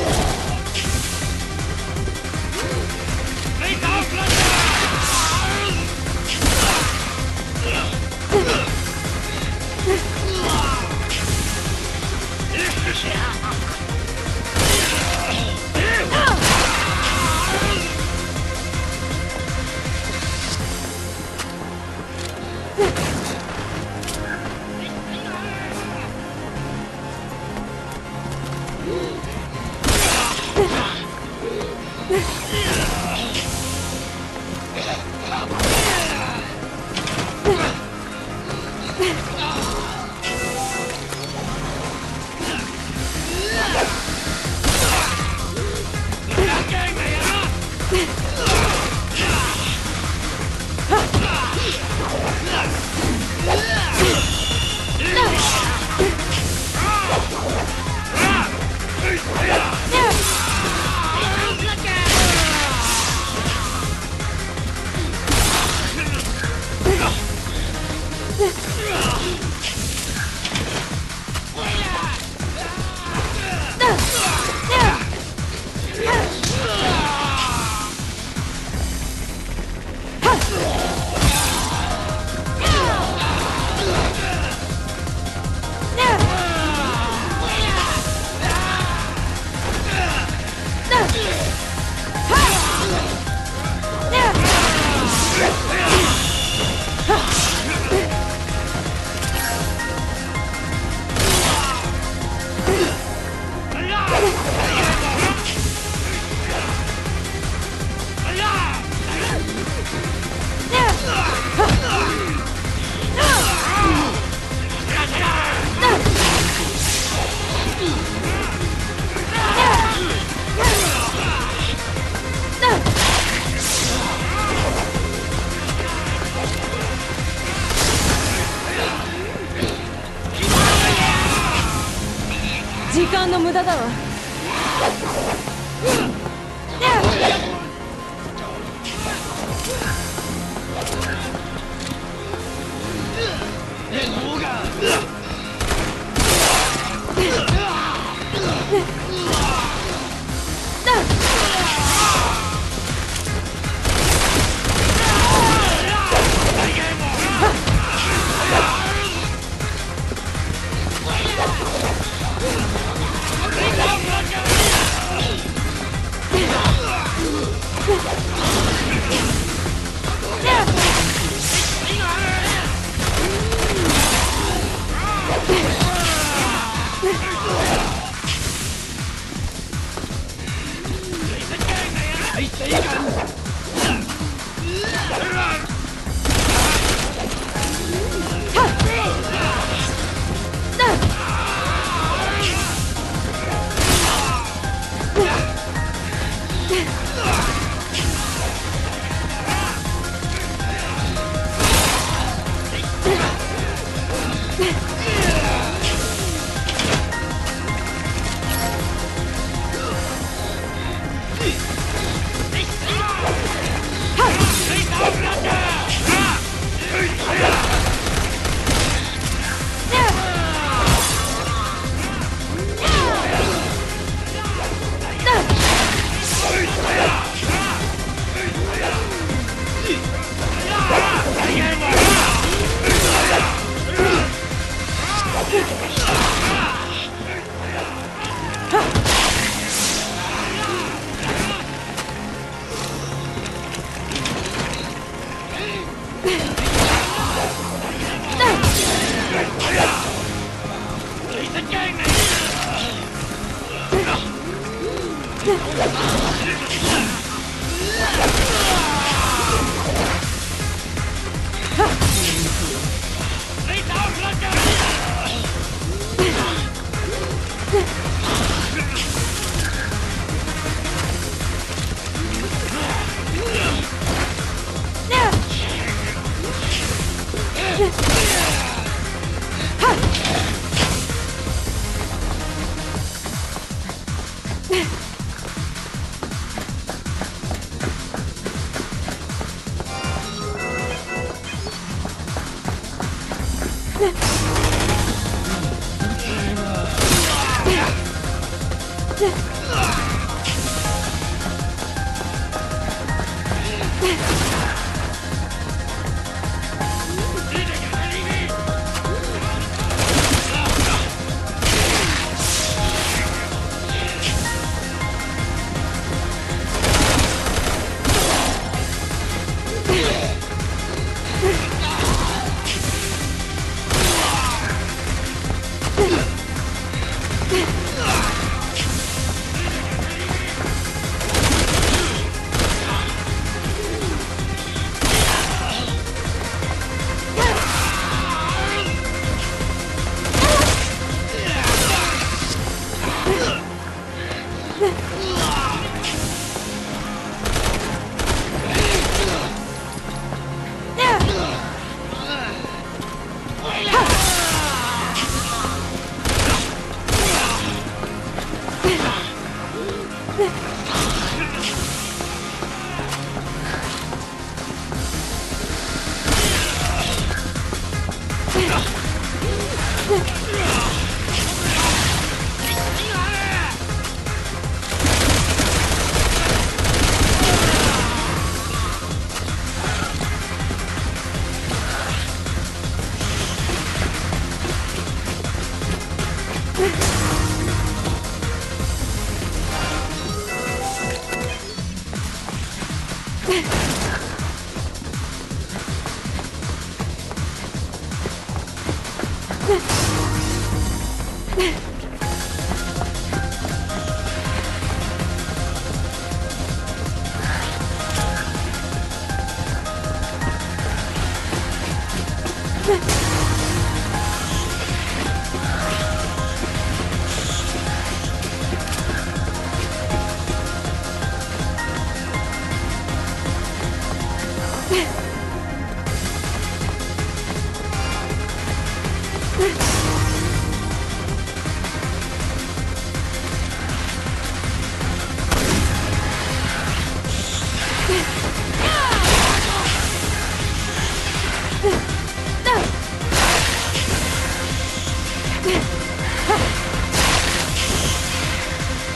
Yeah. 間の無駄だわ这。Perfect.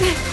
对。